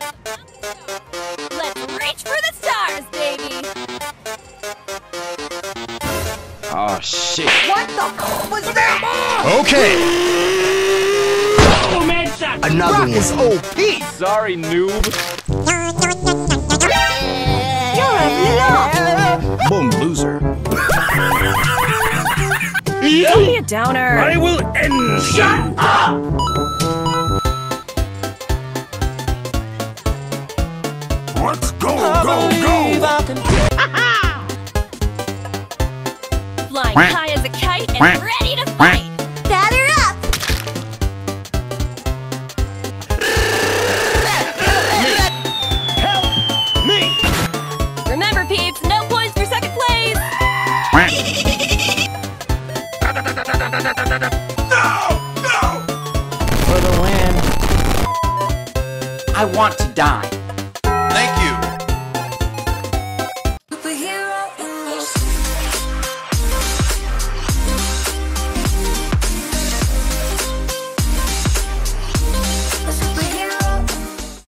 Let's reach for the stars, baby! Oh shit. What the was that? Okay. Another one. is OP. Sorry, noob. Boom, loser. Don't be a downer. I will end. Shut Let's go, go, go! Flying high as a kite and ready to fight! Batter up! Help me. Remember, peeps, no points for second place! No, no. For the win. I want to die.